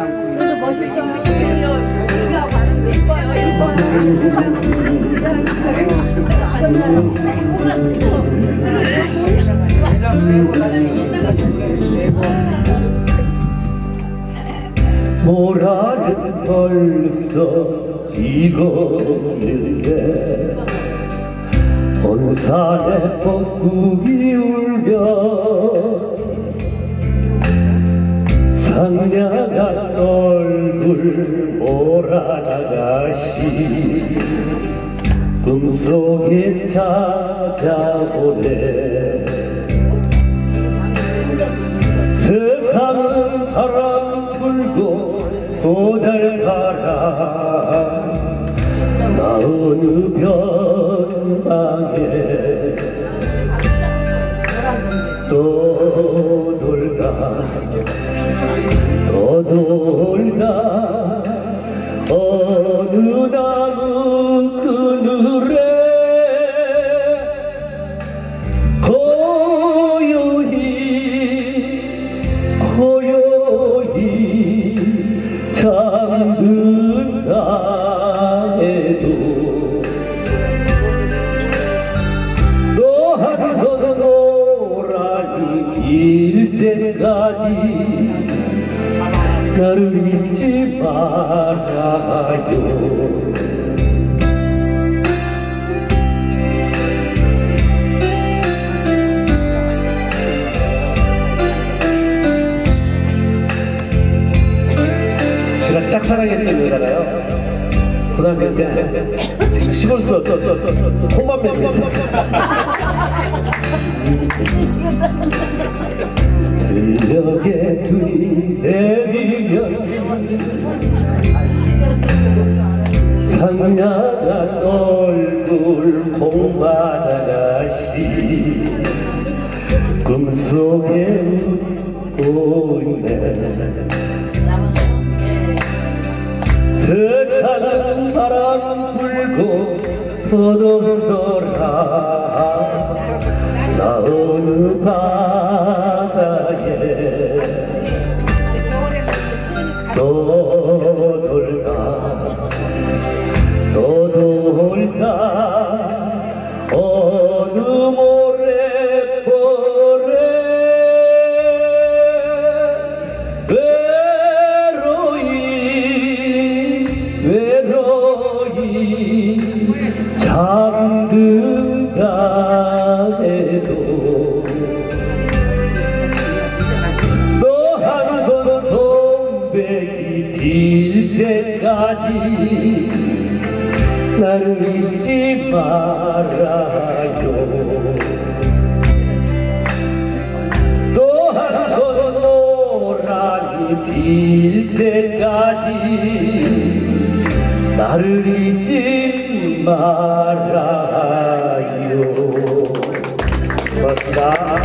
않고. 모라는 벌써 지거는데 온산에 벚국이 울며 상냥한 얼굴 모라나가시. 꿈속에 찾아오네. 세상은 바람 불고 도달가라 나 어느 변방에 또 돌다 어느 나무 그늘에 고요히 고요히 잠든다 해도 번 노란이 필 때까지 나를 잊지 말아요. 제가 짝사랑했던 여자가요. 고등학교 때 지금 시골서 콩만 매고 있어요 상냥한 얼굴 콩바다가시 꿈속에 보이네. 세상은 바람 불고 터졌어라. 나 어느 바다에 돌다 어느 모래벌에 외로이 외로이 잠든다 해도 너한 번 동백이 필 때까지 나를 잊지 말아요. 또 한 번 노란이 필 때까지 나를 잊지 말아요. 고맙습니다.